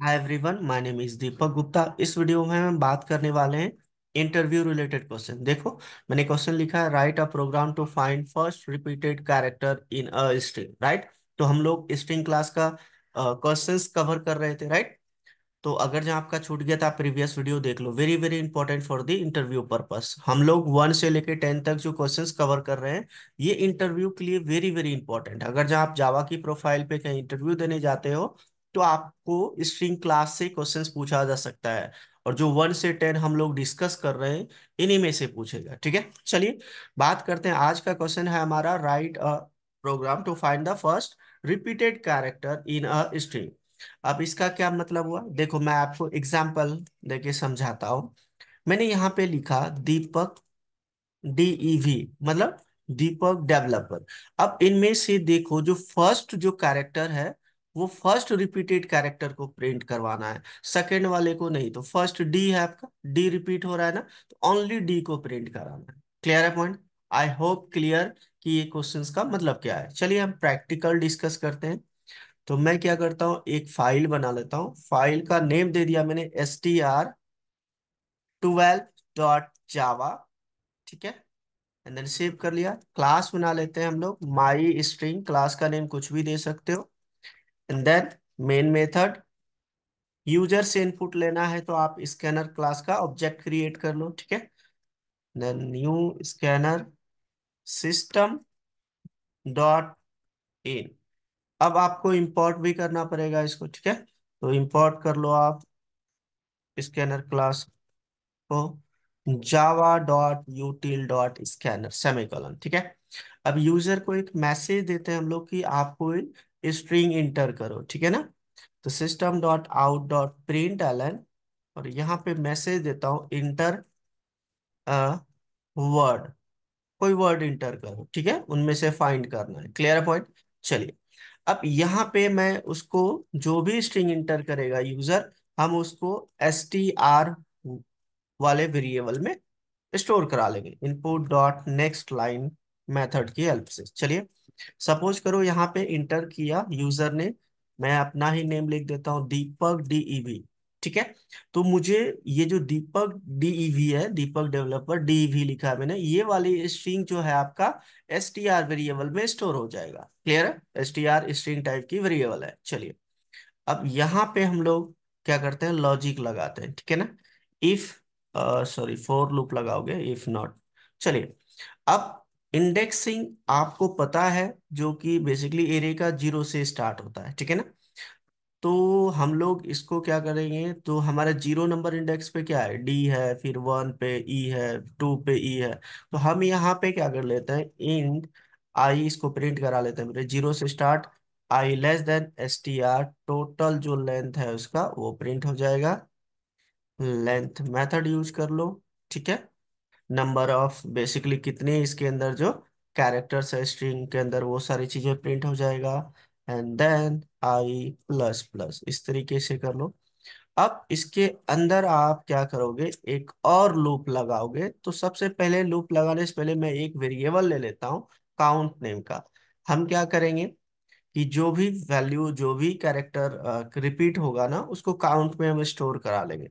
Hi everyone my name is Deepak Gupta इस video में हम बात करने वाले हैं इंटरव्यू रिलेटेड क्वेश्चन देखो, मैंने क्वेश्चन लिखा है write a program to find first repeated character in a string right तो हम लोग स्ट्रिंग क्लास का क्वेश्चंस कवर कर रहे थे राइट तो अगर जहाँ आपका छूट गया था प्रीवियस वीडियो देख लो। Very very important for the interview purpose हम लोग वन से लेकर टेन तक जो क्वेश्चंस कवर कर रहे हैं, ये इंटरव्यू के लिए वेरी वेरी इंपॉर्टेंट अगर जहाँ आप जावा की प्रोफ़ाइल पे कहीं इंटरव्यू देने जाते हो तो आपको स्ट्रिंग क्लास से क्वेश्चंस पूछा जा सकता है। और जो वन से टेन हम लोग डिस्कस कर रहे हैं, इन्हीं में से पूछेगा, ठीक है? चलिए, बात करते हैं। आज का क्वेश्चन है हमारा write a program to find the first repeated character in a string अब इसका क्या मतलब हुआ? देखो, मैं आपको एग्ज़ाम्पल देके समझाता हूँ। मैंने यहाँ पे लिखा दीपक डी डीईवी मतलब दीपक डेवलपर अब इनमें से देखो, जो फ़र्स्ट जो कैरेक्टर है वो फ़र्स्ट रिपीटेड कैरेक्टर को प्रिंट करवाना है। सेकेंड वाले को नहीं तो फ़र्स्ट डी है आपका डी रिपीट हो रहा है ना तो ओनली डी को प्रिंट कराना है। क्लियर है पॉइंट आई होप क्लियर कि ये क्वेश्चंस का मतलब क्या है। चलिए हम प्रैक्टिकल डिस्कस करते हैं। तो मैं क्या करता हूँ, एक फ़ाइल बना लेता हूँ। फ़ाइल का नेम दे दिया मैंने S T R twelve dot Java ठीक है? एंड देन सेव कर लिया। क्लास बना लेते हैं हम लोग। माई स्ट्रिंग क्लास का नेम कुछ भी दे सकते हो। And then main method user से इनपुट लेना है तो आप स्कैनर क्लास का ऑब्जेक्ट क्रिएट कर लो, ठीक है? Then new scanner system dot in अब आपको इंपोर्ट भी करना पड़ेगा इसको, ठीक है? तो इंपोर्ट कर लो आप स्कैनर क्लास को Java dot util dot scanner semicolon ठीक है? अब यूज़र को एक मैसेज देते हैं हम लोग कि आपको स्ट्रिंग इंटर करो, ठीक है ना? तो system dot out dot print LN और यहाँ पे मैसेज देता हूँ इंटर वर्ड कोई वर्ड इंटर करो, ठीक है? उनमें से फाइंड करना है क्लियर पॉइंट चलिए, अब यहाँ पे मैं उसको जो भी स्ट्रिंग इंटर करेगा यूज़र हम उसको एस टी आर वाले वेरिएबल में स्टोर करा लेंगे input dot next line method की हेल्प से, चलिए। सपोज़ करो यहाँ पे इंटर किया यूज़र ने, मैं अपना ही नेम लिख देता हूँ दीपक डीईवी ठीक है? तो मुझे ये जो दीपक डीईवी है दीपक डेवलपर डीईवी लिखा है मैंने, ये वाली स्ट्रिंग जो है आपका एस टी आर वेरिएबल में स्टोर हो जाएगा। क्लियर है? S T R string type की वेरिएबल है। चलिए, अब यहाँ पे हम लोग क्या करते हैं? लॉजिक लगाते हैं, ठीक है ना? इफ़ सॉरी फोर लूप लगाओगे इफ़ नॉट चलिए, अब इंडेक्सिंग आपको पता है जो कि बेसिकली एरे का ज़ीरो से स्टार्ट होता है, ठीक है ना? तो हम लोग इसको क्या करेंगे? तो हमारा ज़ीरो नंबर इंडेक्स पे क्या है? डी है, फिर वन पे ई e है टू पे ई e है। तो हम यहाँ पे क्या कर लेते हैं? इंट आई इसको प्रिंट करा लेते हैं। मेरे ज़ीरो से start I less than S T R total जो लेंथ है उसका वो प्रिंट हो जाएगा। लेंथ मेथड यूज़ कर लो, ठीक है? नंबर ऑफ़ बेसिकली कितने इसके अंदर जो कैरेक्टर्स है स्ट्रिंग के अंदर वो सारी चीज़ें प्रिंट हो जाएगा। And then I plus plus इस तरीके से कर लो। अब इसके अंदर आप क्या करोगे? एक और लूप लगाओगे। तो सबसे पहले लूप लगाने से पहले मैं एक वेरिएबल ले लेता हूँ काउंट नेम का। हम क्या करेंगे कि जो भी वैल्यू जो भी कैरेक्टर रिपीट होगा ना, उसको काउंट में हम स्टोर करा लेंगे।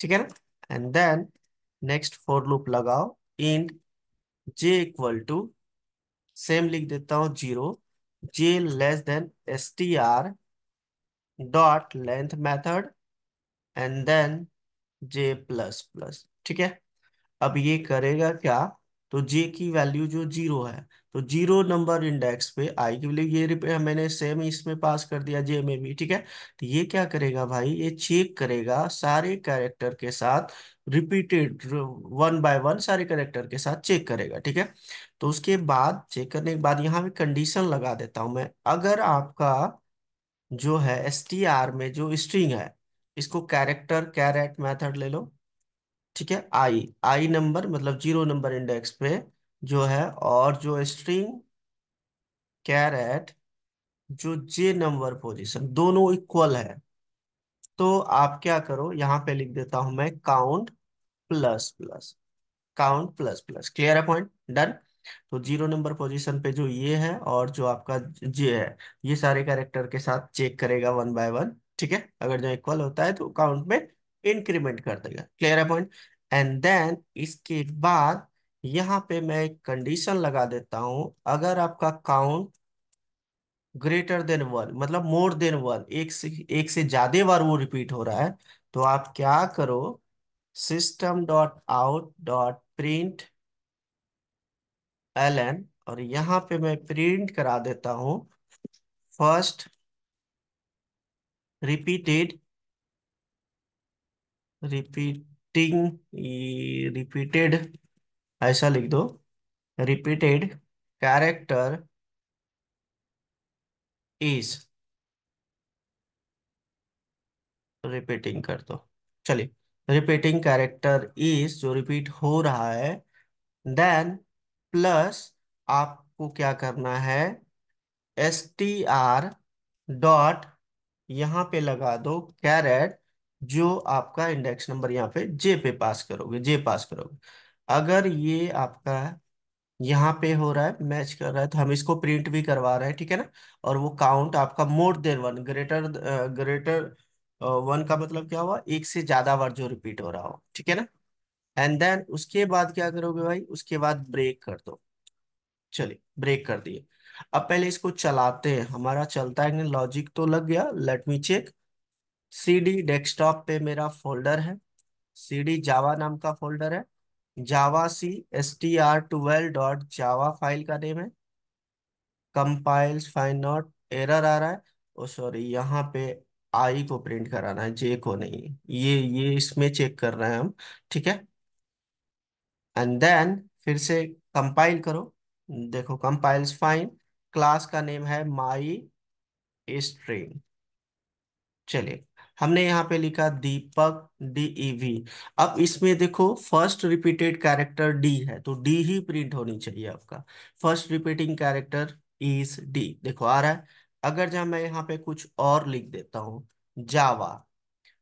ठीक है ना? And then next for loop लगाओ, int J equal to same लिख देता हूँ zero J less than S T R dot length method and then J plus plus ठीक है? अब ये करेगा क्या? तो जे की वैल्यू जो ज़ीरो है तो ज़ीरो नंबर इंडेक्स पे आई, की वैल्यू ये मैंने सेम इसमें पास कर दिया जे में भी, ठीक है? तो ये क्या करेगा भाई? ये चेक करेगा सारे कैरेक्टर के साथ रिपीटेड वन बाय वन सारे कैरेक्टर के साथ चेक करेगा, ठीक है? तो उसके बाद चेक करने के बाद यहाँ पे कंडीशन लगा देता हूँ मैं। अगर आपका जो है एस टी आर में जो स्ट्रिंग है, इसको कैरेक्टर कैरेट मेथड ले लो, ठीक है? आई आई नंबर मतलब ज़ीरो नंबर इंडेक्स पे जो है और जो स्ट्रिंग कैरेट जो जे नंबर पोजीशन दोनों इक्वल है। तो आप क्या करो, यहाँ पे लिख देता हूँ मैं count plus plus count plus plus clear है पॉइंट डन तो ज़ीरो नंबर पोजीशन पे जो ये है और जो आपका जे है, ये सारे कैरेक्टर के साथ चेक करेगा वन बाय वन ठीक है? अगर जो इक्वल होता है तो काउंट में इंक्रीमेंट कर देगा। क्लियर है पॉइंट एंड देन इसके बाद यहाँ पे मैं एक कंडीशन लगा देता हूँ। अगर आपका काउंट ग्रेटर देन वन मतलब मोर देन वन एक से एक से ज़्यादा बार वो रिपीट हो रहा है तो आप क्या करो? System dot out dot print LN और यहाँ पे मैं प्रिंट करा देता हूँ। फ़र्स्ट रिपीटेड रिपीटिंग रिपीटेड ऐसा लिख दो। रिपीटेड कैरेक्टर इज़ रिपीटिंग कर दो। चलिए रिपीटिंग कैरेक्टर इज़ जो रिपीट हो रहा है देन प्लस आपको क्या करना है? एस टी आर डॉट यहाँ पे लगा दो कैरेट जो आपका इंडेक्स नंबर यहाँ पे जे पे पास करोगे जे पास करोगे। अगर ये आपका यहाँ पे हो रहा है, मैच कर रहा है तो हम इसको प्रिंट भी करवा रहे हैं, ठीक है ना? और वो काउंट आपका more than one greater greater one का मतलब क्या हुआ? एक से ज़्यादा बार जो रिपीट हो रहा हो, ठीक है ना? एंड देन उसके बाद क्या करोगे भाई? उसके बाद ब्रेक कर दो। चलिए ब्रेक कर दिए। अब पहले इसको चलाते हैं। हमारा चलता है लॉजिक तो लग गया। Let me check C D desktop पे मेरा फोल्डर है। सी डी जावा नाम का फोल्डर है। Java C S T R twelve dot Java file का नेम है। कंपाइल्स फाइंड नॉट एरर आ रहा है। ओ सॉरी यहाँ पे आई को प्रिंट कराना है जे को नहीं। ये ये इसमें चेक कर रहे हैं हम, ठीक है? एंड देन फिर से कंपाइल करो। देखो कंपाइल्स फाइन क्लास का नेम है माई स्ट्रिंग चलिए। हमने यहाँ पे लिखा दीपक डीईवी अब इसमें देखो फ़र्स्ट रिपीटेड कैरेक्टर डी है तो डी ही प्रिंट होनी चाहिए आपका। First repeating character is D देखो, आ रहा है। अगर जब मैं यहाँ पे कुछ और लिख देता हूँ जावा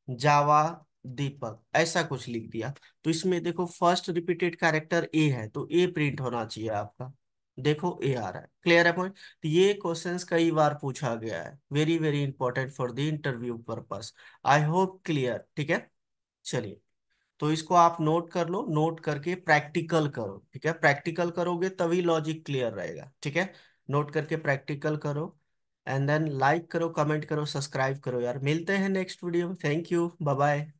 जावा दीपक, ऐसा कुछ लिख दिया तो इसमें देखो फ़र्स्ट रिपीटेड कैरेक्टर ए है तो ए प्रिंट होना चाहिए आपका। देखो ए आ रहा है। क्लियर है पॉइंट तो ये क्वेश्चंस कई बार पूछा गया है। Very very important for the interview purpose I hope clear ठीक है? चलिए। तो इसको आप नोट कर लो। नोट करके प्रैक्टिकल करो, ठीक है? प्रैक्टिकल करोगे तभी लॉजिक क्लियर रहेगा, ठीक है? नोट करके प्रैक्टिकल करो। एंड देन लाइक करो कमेंट करो सब्सक्राइब करो, यार। मिलते हैं नेक्स्ट वीडियो में। Thank you bye bye